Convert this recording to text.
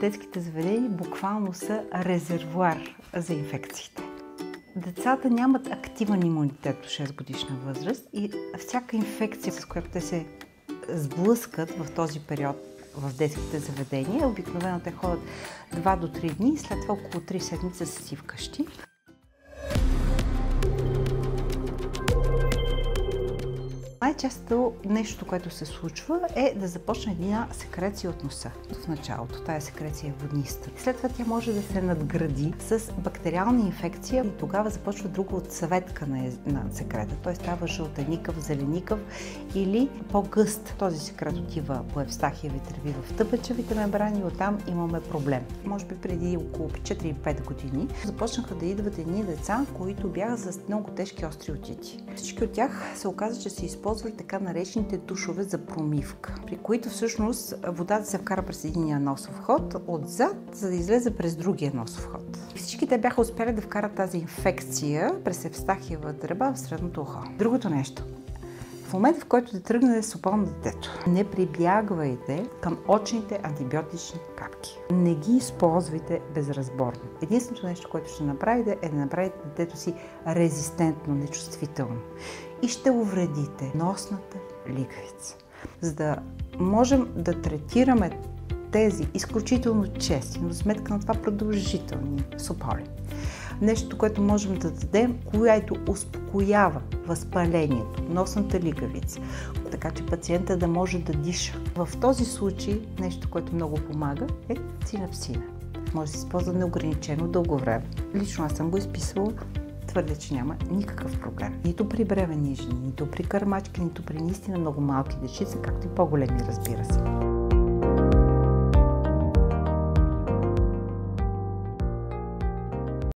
детските заведения буквално са резервуар за инфекциите. Децата нямат активен имунитет до 6 годишна възраст и всяка инфекция, с която те се сблъскат в този период в детските заведения, обикновено те ходят 2 до 3 дни и след това около 3 седмици са си вкъщи. Най-често нещо, което се случва е да започне една секреция от носа. В началото тая секреция е водниста. След това тя може да се надгради с бактериална инфекция и тогава започва друга отсветка на, на секрета. Той става жълтеникъв, зеленикъв или по-гъст. Този секрет отива по евстахиевите тръби в тъпечевите мембрани и оттам имаме проблем. Може би преди около 4-5 години започнаха да идват едни деца, които бяха с много тежки остри отити. Всички от тях се оказа, че се използват използвали така наречените душове за промивка, при които всъщност водата се вкара през единия носов ход отзад, за да излезе през другия носов ход. Всички те бяха успели да вкарат тази инфекция през Евстахиева дреба в средното ухо. Другото нещо. В момента, в който да тръгне сопал на детето, не прибягвайте към очните антибиотични капки. Не ги използвайте безразборно. Единственото нещо, което ще направите е да направите детето си резистентно, нечувствително и ще увредите носната лигавица. За да можем да третираме тези изключително чести, но сметка на това продължителни сополи. Нещо, което можем да дадем, което успокоява възпалението, носната лигавица, така че пациента да може да диша. В този случай нещо, което много помага е цинапсина. Може да се използва неограничено дълго време. Лично аз съм го изписвала твърдя, че няма никакъв проблем. Нито при бревени жени, нито при кърмачки, нито при наистина много малки дечица, както и по-големи, разбира се.